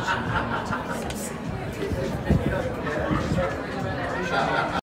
写 真